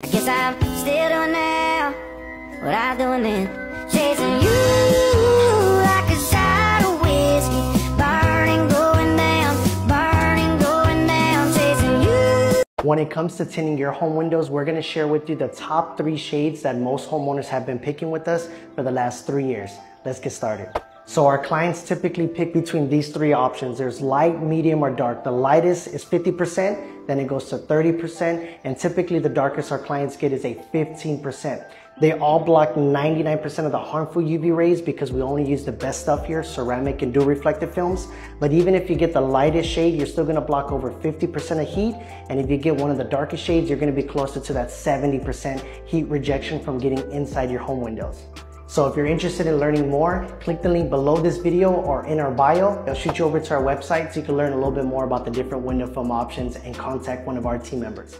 I guess I'm still doing now what I doing then. Chasing you like a shot of whiskey. Burning, going down, burning, going down. Chasing you. When it comes to tinting your home windows, we're gonna share with you the top three shades that most homeowners have been picking with us for the last three years. Let's get started. So our clients typically pick between these three options. There's light, medium, or dark. The lightest is 50%, then it goes to 30%, and typically the darkest our clients get is a 15%. They all block 99% of the harmful UV rays because we only use the best stuff here, ceramic and dual reflective films. But even if you get the lightest shade, you're still gonna block over 50% of heat. And if you get one of the darkest shades, you're gonna be closer to that 70% heat rejection from getting inside your home windows. So if you're interested in learning more, click the link below this video or in our bio. It'll shoot you over to our website so you can learn a little bit more about the different window film options and contact one of our team members.